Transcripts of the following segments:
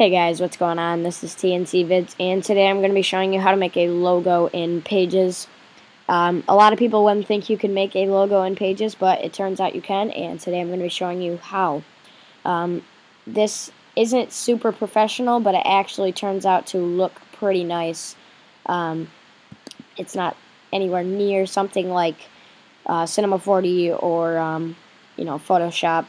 Hey guys, what's going on? This is TandCVidz, and today I'm going to be showing you how to make a logo in Pages. Um, a lot of people wouldn't think you can make a logo in Pages, but it turns out you can, and today I'm going to be showing you how. Um, this isn't super professional, but it actually turns out to look pretty nice. Um, it's not anywhere near something like uh, Cinema 4D or, um, you know, Photoshop.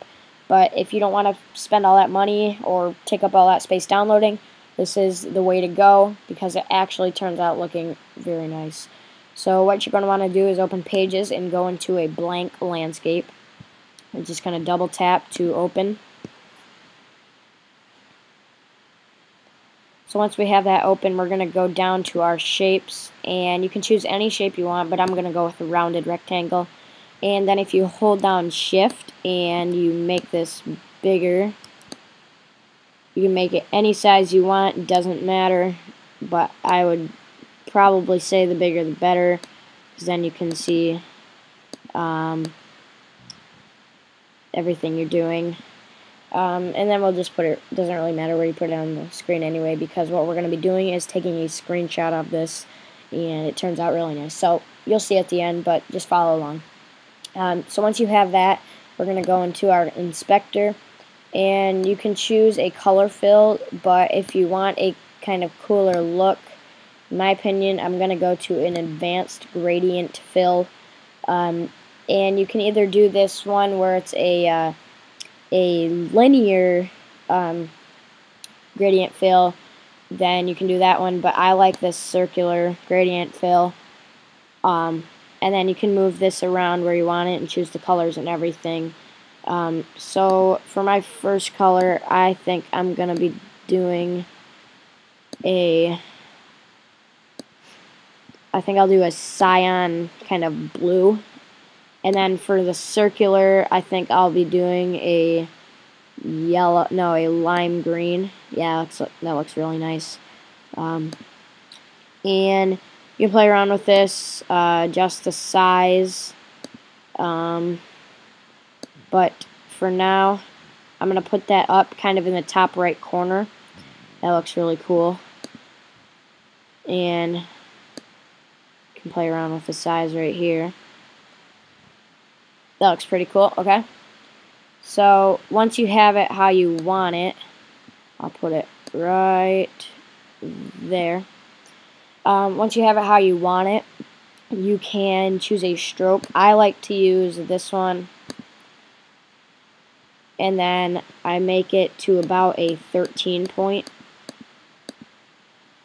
But if you don't want to spend all that money or take up all that space downloading, this is the way to go because it actually turns out looking very nice. So what you're going to want to do is open Pages and go into a blank landscape. I'm just going to double tap to open. So once we have that open, we're going to go down to our shapes, and you can choose any shape you want, but I'm going to go with a rounded rectangle. And then if you hold down shift and you make this bigger, you can make it any size you want, it doesn't matter, but I would probably say the bigger the better, because then you can see um, everything you're doing. Um, and then we'll just put it, doesn't really matter where you put it on the screen anyway, because what we're going to be doing is taking a screenshot of this, and it turns out really nice. So you'll see at the end, but just follow along. Um, so once you have that, we're going to go into our inspector, and you can choose a color fill, but if you want a kind of cooler look, in my opinion, I'm going to go to an advanced gradient fill, um, and you can either do this one where it's a uh, a linear um, gradient fill, then you can do that one. But I like this circular gradient fill. Um, and then you can move this around where you want it and choose the colors and everything. Um, so for my first color, I think I'm going to be doing a, I think I'll do a cyan kind of blue and then for the circular, I think I'll be doing a yellow, no, a lime green. Yeah, that looks really nice. Um, and you can play around with this, uh, adjust the size. Um, but for now, I'm going to put that up kind of in the top right corner. That looks really cool. And you can play around with the size right here. That looks pretty cool, okay? So, once you have it how you want it, I'll put it right there. Um, once you have it how you want it, you can choose a stroke. I like to use this one. And then I make it to about a 13 point.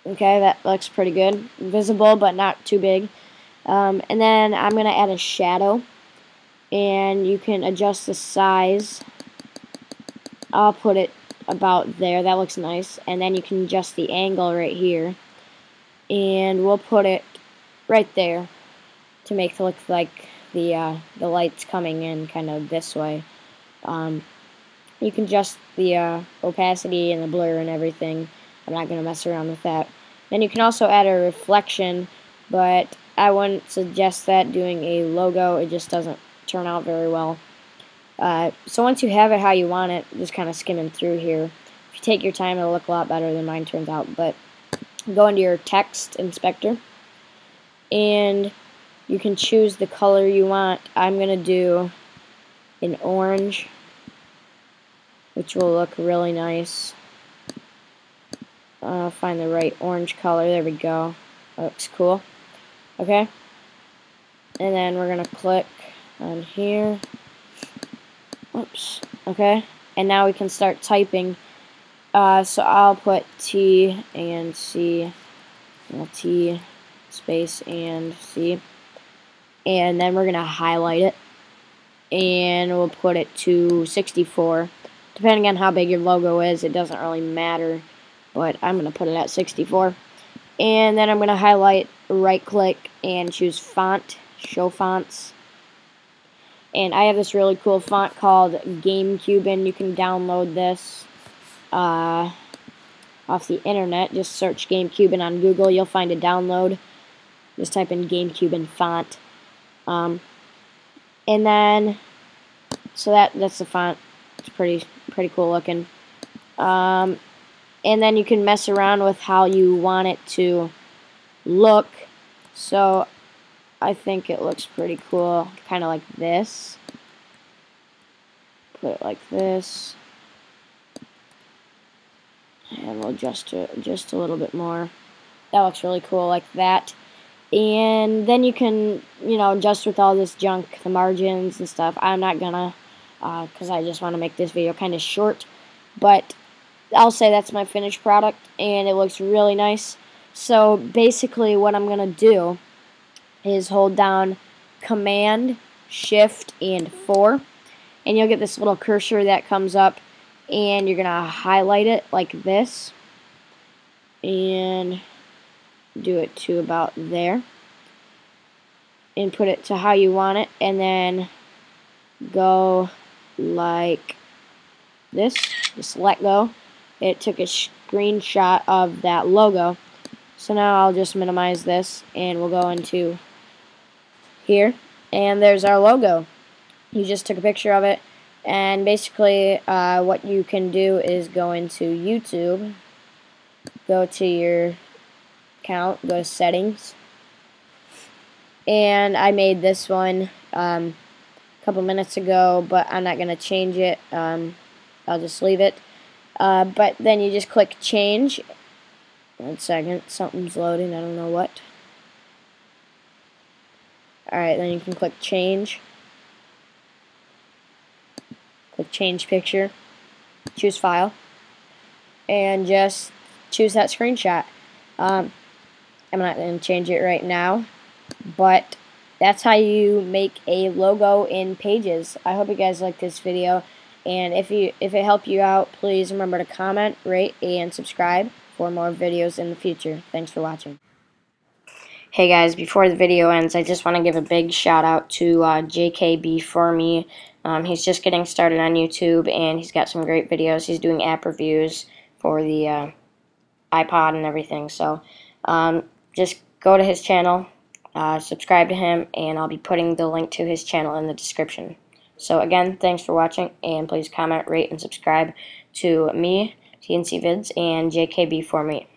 Okay, that looks pretty good. Visible, but not too big. Um, and then I'm going to add a shadow and you can adjust the size. I'll put it about there. That looks nice. And then you can adjust the angle right here. And we'll put it right there to make it look like the uh, the light's coming in kind of this way. Um, you can adjust the uh, opacity and the blur and everything. I'm not going to mess around with that. Then you can also add a reflection, but I wouldn't suggest that doing a logo. It just doesn't turn out very well. Uh, so once you have it how you want it, just kind of skimming through here. If you take your time, it'll look a lot better than mine turns out. But go into your text inspector, and you can choose the color you want. I'm going to do an orange, which will look really nice. Uh, find the right orange color. There we go. That looks cool. Okay. And then we're going to click on here. Oops. Okay. And now we can start typing. Uh, so I'll put T and C, T space and C. And then we're going to highlight it. And we'll put it to 64. Depending on how big your logo is, it doesn't really matter. But I'm going to put it at 64. And then I'm going to highlight, right click, and choose font, show fonts and I have this really cool font called Gamecuben. You can download this uh, off the internet. Just search Gamecuben on Google. You'll find a download. Just type in Gamecuben font. Um, and then, so that that's the font. It's pretty pretty cool looking. Um, and then you can mess around with how you want it to look. So I think it looks pretty cool, kind of like this. Put it like this. And we'll adjust it just a little bit more. That looks really cool like that. And then you can, you know, adjust with all this junk, the margins and stuff. I'm not gonna, because uh, I just want to make this video kind of short. But I'll say that's my finished product, and it looks really nice. So basically what I'm going to do is hold down Command, Shift, and 4. And you'll get this little cursor that comes up, and you're to highlight it like this. And do it to about there. And put it to how you want it, and then go like this. Just let go. It took a screenshot of that logo. So now I'll just minimize this and we'll go into here. And there's our logo. You just took a picture of it. And basically uh, what you can do is go into YouTube, go to your account, go to settings. And I made this one um, a couple minutes ago, but I'm not going to change it. Um, I'll just leave it. Uh, but then you just click change. One second, something's loading, I don't know what. Alright, then you can click change. Click change picture. Choose file. And just choose that screenshot. Um, I'm not going to change it right now. But that's how you make a logo in Pages. I hope you guys like this video. And if you if it helped you out, please remember to comment, rate, and subscribe for more videos in the future. Thanks for watching. Hey guys, before the video ends, I just want to give a big shout out to uh, JKB for me. Um, he's just getting started on YouTube, and he's got some great videos. He's doing app reviews for the uh, iPod and everything. So um, just go to his channel, uh, subscribe to him, and I'll be putting the link to his channel in the description. So again, thanks for watching, and please comment, rate, and subscribe to me, TandCVidz, and JKB for me.